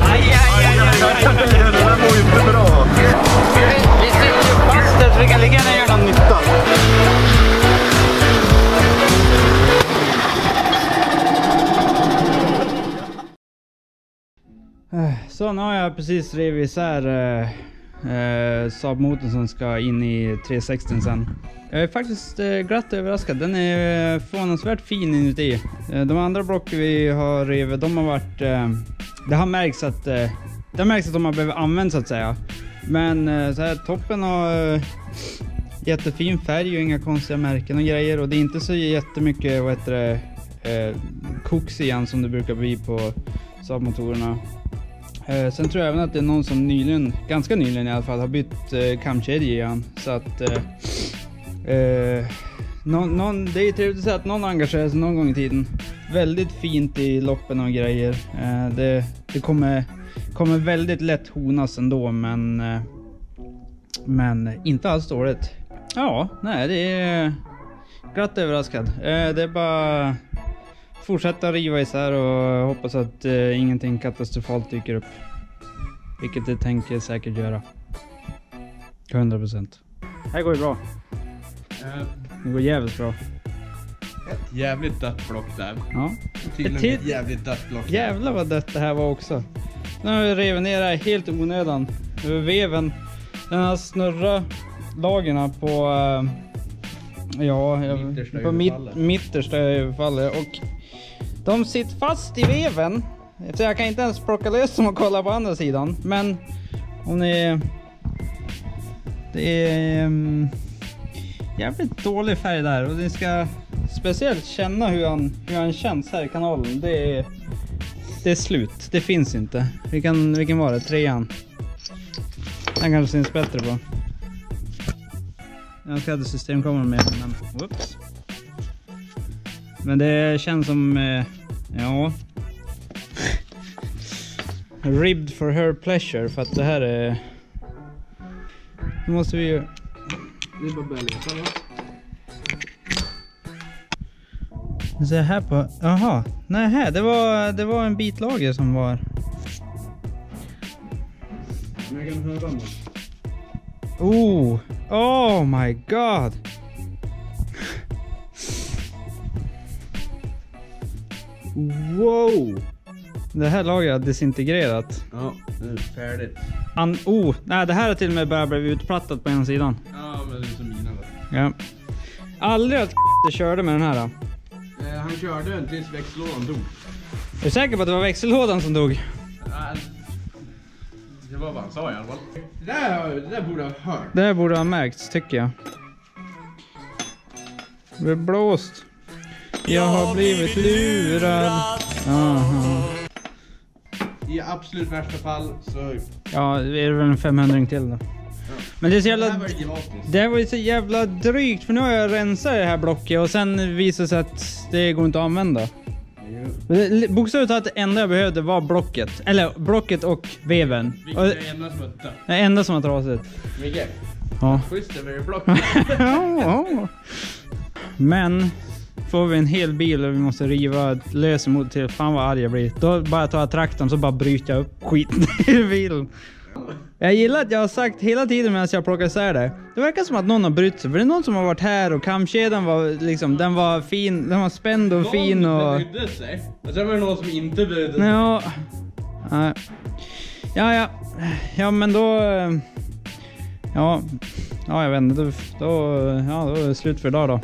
Aj, aj, aj, aj, aj. Det här var ju inte bra. Vi sitter ju fast där så vi kan ligga ner och göra någon nytta. Så nu har jag precis rivit isär eh, eh, Saab-motorn som ska in i 360 sen. Jag är faktiskt eh, glatt överraskad. Den är eh, förvånansvärt fin inuti. Eh, de andra blocken vi har rivit, de har varit... Eh, det har märkts att... Eh, det har märkts att de har behövt använda så att säga. Men eh, så här, toppen har eh, jättefin färg och inga konstiga märken och grejer. Och det är inte så jättemycket vad heter det, eh, koks igen som det brukar bli på Saab-motorerna. Eh, sen tror jag även att det är någon som nyligen, ganska nyligen i alla fall, har bytt eh, kamkedja igen. Så att... Eh, eh, någon, någon, det är trevligt att se att någon engagerar sig någon gång i tiden. Väldigt fint i loppen och grejer. Eh, det det kommer, kommer väldigt lätt honas ändå men... Eh, men inte alls dåligt. Ja, nej det är... Glatt överraskad. Eh, det är bara fortsätta riva isär och hoppas att eh, ingenting katastrofalt dyker upp. Vilket det tänker säkert göra. 100%. Det här går ju bra. Det går jävligt bra. Ett jävligt dött block där. Ja. Till och med Till- ett jävligt dött block. Jävlar vad dött det här var också. Nu har vi rivit ner det här helt i onödan. Över veven. Den har snurrat lagerna på... eh, ja, jag- Mittersta på mitt, mittersta överfallet. Och de sitter fast i veven. Så jag kan inte ens plocka lös dem och kolla på andra sidan. Men om ni... Det är... Um, jävligt dålig färg där och ni ska speciellt känna hur han, hur han känns här i kanalen. Det är, det är slut. Det finns inte. Vilken, vilken var det? Trean? Den kanske syns bättre på. Jag hade systemkameran med men whoops. Men det känns som, eh, ja. Ribbed for her pleasure för att det här är... Nu måste vi ju... Det är bara att börja leta va? Se här på... Jaha. Nej, här, det var, det var en bit lager som var... Men jag kan höra något. Oh! Oh my god! Wow! Det här lagret har disintegrerat. Ja, nu är det färdigt. An oh, nej det här har till och med börjat bli utplattat på ena sidan. Ja, men det är som mina då. Ja. Aldrig att körde med den här. Då. Eh, han körde den tills växellådan dog. Är du säker på att det var växellådan som dog? Ja, det var vad han sa i alla fall. Det där, det där borde ha hört. Det här borde ha märkts tycker jag. Det är blåst. Jag har blivit lurad. Aha. I absolut värsta fall så... Ja, det är väl en 500 till då. Men det är så Det jävla... här. Det här var ju så jävla drygt för nu har jag rensat det här blocket och sen visar det sig att det går inte att använda. Bokstavligt talat det enda jag behövde var blocket. Eller blocket och veven. Vilket är det enda som är dött. det enda som var trasigt. Micke, Ja. schysst över block. Ja. Men får vi en hel bil och vi måste riva lös emot till fan vad arg jag blir. Då bara tar jag traktorn så bara bryter jag upp skiten i bilen. Jag gillar att jag har sagt hela tiden medan jag plockar isär det. Det verkar som att någon har brytt sig. För det är någon som har varit här och kamkedjan var liksom, den var fin, den var spänd och fin och... Någon brydde sig. Och sen var det någon som inte brydde sig. Ja. Nej. Ja, ja. Ja, men då... eh, Ja, ja jag vet inte. Då, då, ja, då är det slut för idag då.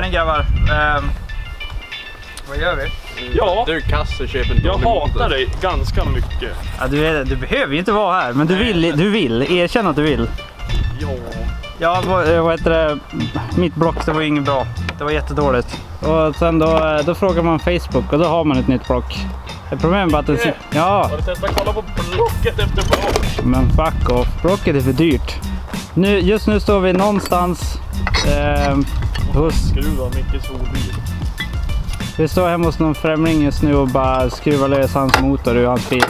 Hörni grabbar. ehm, vad gör vi? Ja, Du och köper en jag hatar dig ganska mycket. Ja, du, är, du behöver ju inte vara här, men du vill. Du vill. Erkänn att du vill. Ja. Ja, vad, eh, vad heter det? Mitt block, det var inget bra. Det var jättedåligt. Och sen då, eh, då frågar man Facebook och då har man ett nytt block. Det Problemet är bara att den sitter... Ja, Har du testat kolla på blocket efter block? men fuck off. Blocket är för dyrt. Nu, just nu står vi någonstans eh, hos... Skruva Mickes solbil. Vi står hemma hos någon främling just nu och bara skruvar lös hans motor ur hans bil.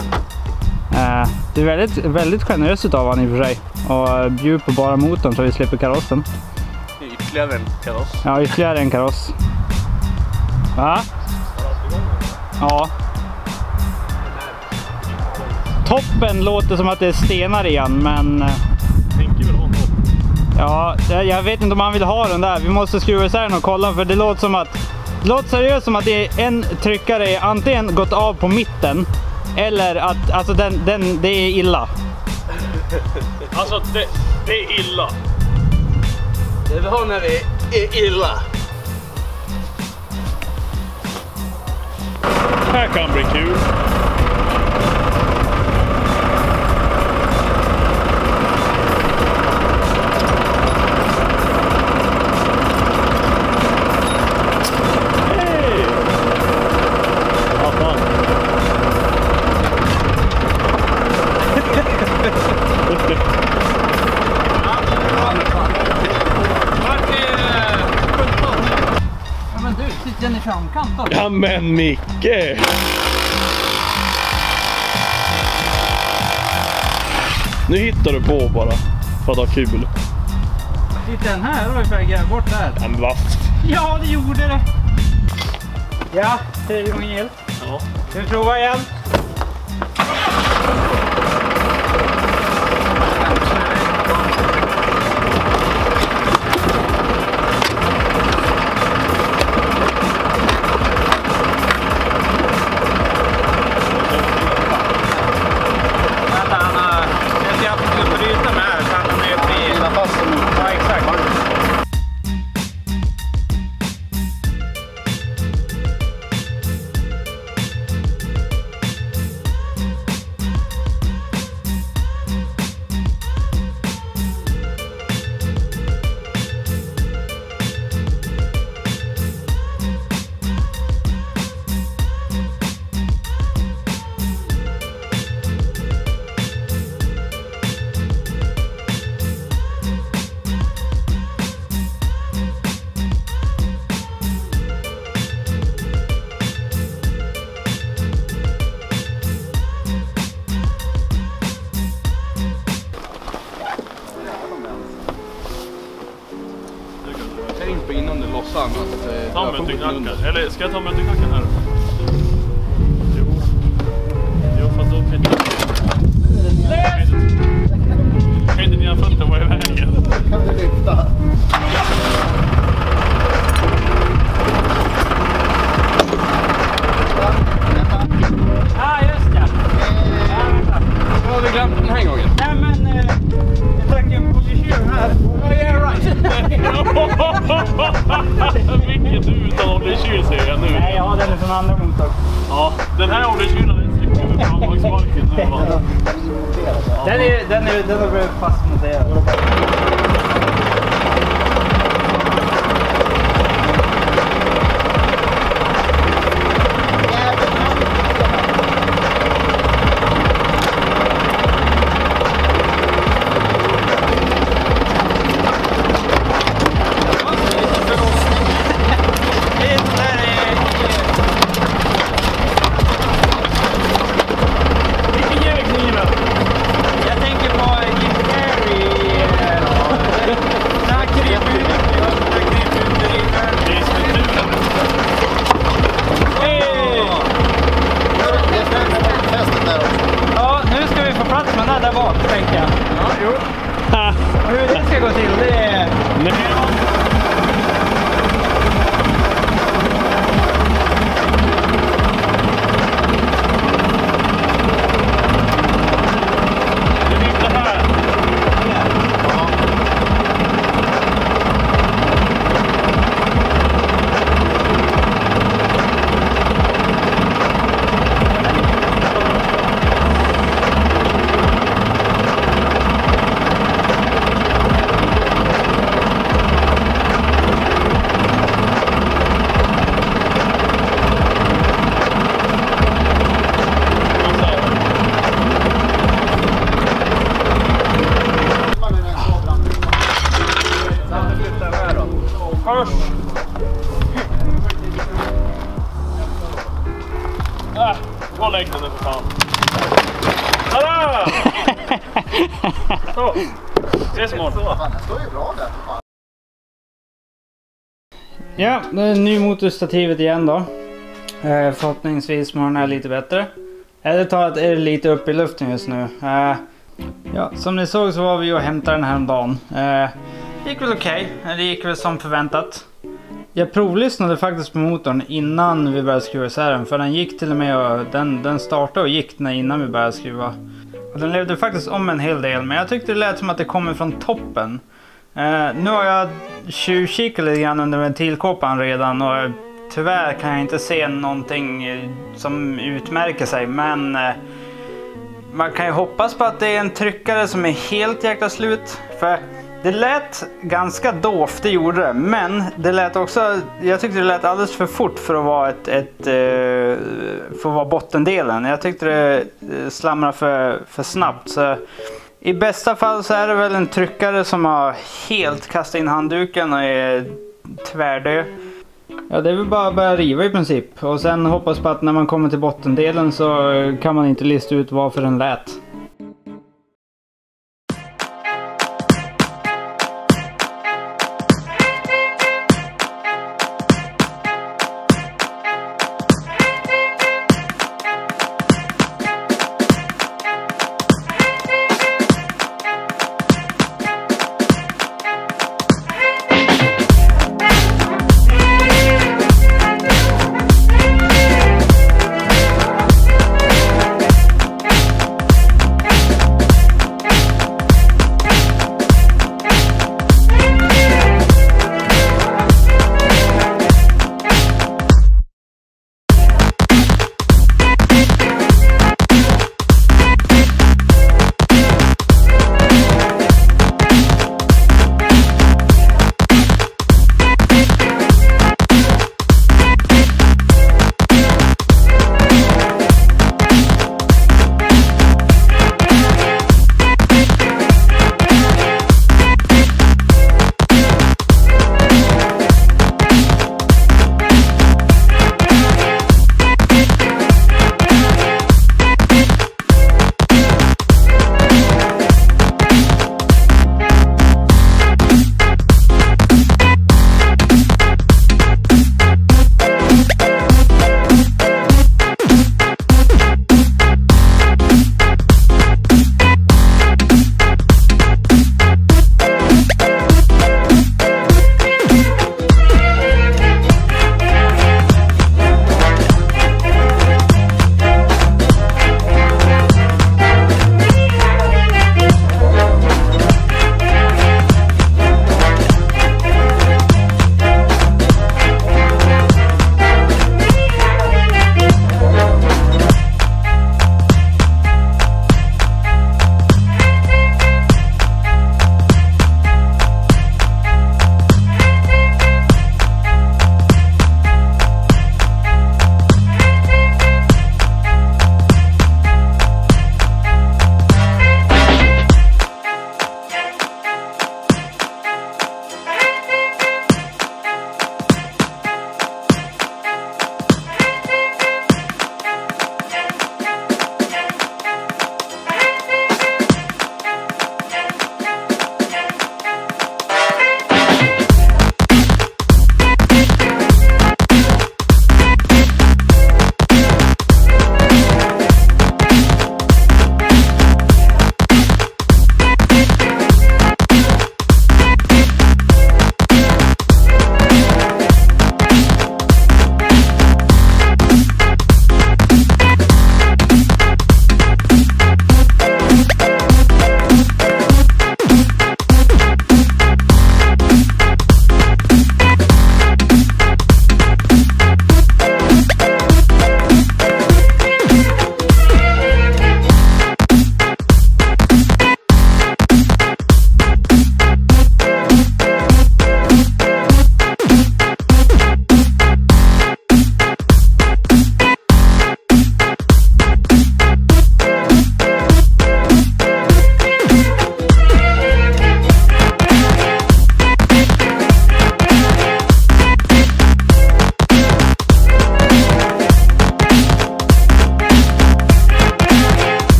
Eh, det är väldigt, väldigt generöst utav honom i och för sig. Och bjuder på bara motorn så vi slipper karossen. Ytterligare en kaross. Ja, ytterligare en kaross. Va? Ja. Toppen låter som att det är stenar igen, men... eh, Tänker väl topp. Ja, jag jag vet inte om han vill ha den där. Vi måste skruva isär den och kolla för det låter som att... Det låter seriöst som att det är en tryckare antingen gått av på mitten eller att alltså den, den, det är illa. Alltså det, det är illa. Det vi har när det är illa. här kan bli kul. Hej! Ja, fan. Ja men du, sitter den i framkant då? Ja men Micke! Nu hittar du på bara. För att ha kul. Sitter den här och är på bort där? Ja, men va? Ja, det gjorde det! Ja, tredje gången gillt. Ja. Ska vi prova igen? Den att eh, Ta under. mötteknacken. Eller ska jag ta mötteknacken här? Från andra motorn. Ja, den här oljekylen är en stycke med framvagnsbalken nu va? Den, är, den, är, den blivit fastmonterad. Gå och lägg dig nu för fan. Tada! Så. Ses imorgon. Den står ju bra där. för fan. Ja, det är ny motorstativet igen då. Eh, förhoppningsvis mår den här lite bättre. Ärligt talat är det lite upp i luften just nu. Eh, ja, som ni såg så var vi och hämtade den här om dagen. Eh, det gick väl okej. Det gick väl som förväntat. Jag provlyssnade faktiskt på motorn innan vi började skruva isär den. För den gick till och med och den, den startade och gick när, innan vi började skruva. Och den levde faktiskt om en hel del. Men jag tyckte det lät som att det kommer från toppen. Eh, nu har jag tjuvkikat lite grann under ventilkåpan redan. Och tyvärr kan jag inte se någonting eh, som utmärker sig. Men eh, man kan ju hoppas på att det är en tryckare som är helt jäkla slut. För det lät ganska dovt, det gjorde det. Men det lät också, jag tyckte det lät alldeles för fort för att vara ett, ett eh, för att vara bottendelen. Jag tyckte det eh, slamrade för, för snabbt. Så I bästa fall så är det väl en tryckare som har helt kastat in handduken och är tvärdö. Ja, det är väl bara att börja riva i princip. Och sen hoppas på att när man kommer till bottendelen så kan man inte lista ut varför den lät.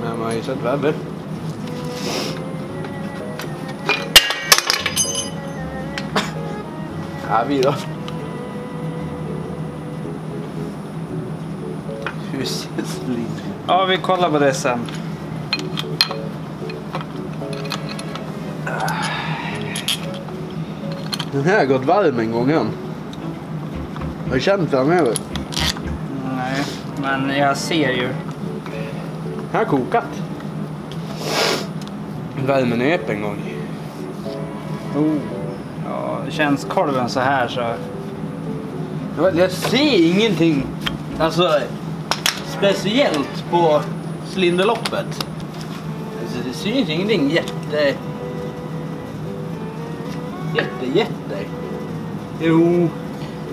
Men man har ju sett värre. Ja, vi då. Ja, vi kollar på det sen. Den här har gått varm en gång än. Har du känt den över? Nej, men jag ser ju. Den har kokat. Värmen är upp en gång. Oh. Ja, känns kolven så här så... Jag, jag ser ingenting alltså, speciellt på Slinderloppet. Alltså, det syns ingenting jätte... Jätte, jätte. Jo.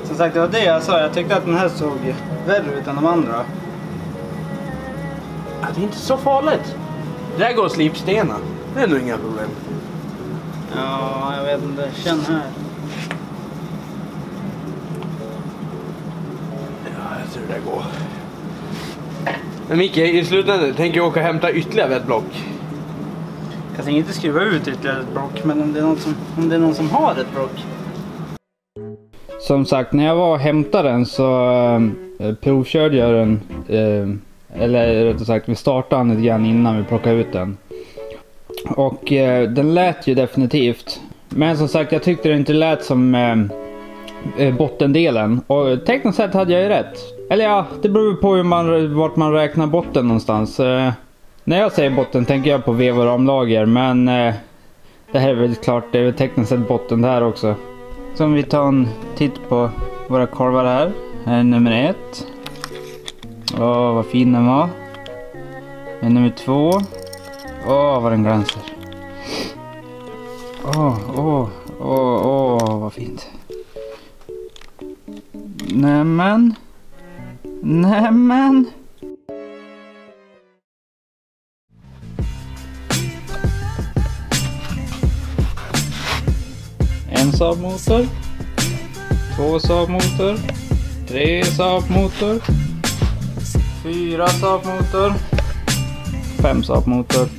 Som sagt, det var det jag sa. Jag tyckte att den här såg värre ut än de andra. Det är inte så farligt. Där går slipstenar. Det är nog inga problem. Ja, jag vet inte. Känn här. Ja, jag tror det går. Men Micke, i slutändan tänker jag åka och hämta ytterligare ett block. Jag tänker inte skruva ut ytterligare ett block, men om det är någon som, om det är någon som har ett block. Som sagt, när jag var och hämtade den så eh, provkörde jag den. Eh, eller rättare sagt, vi startade den lite grann innan vi plockade ut den. Och eh, den lät ju definitivt. Men som sagt, jag tyckte det inte lät som eh, eh, bottendelen. Och tekniskt sett hade jag ju rätt. Eller ja, det beror på hur man, vart man räknar botten någonstans. Eh, när jag säger botten tänker jag på vev och ramlager, men eh, det här är väl klart, det är väl tekniskt sett botten där också. Så om vi tar en titt på våra korvar här. Här är nummer ett. Åh, vad fin den var. Men nummer två. Åh, vad den glänser. Åh, åh, åh, åh, vad fint. Nämen. Nämen. En Saab-motor. Två Saab-motor. Tre Saab-motor. Fyra Saab-motor. Fem Saab-motor.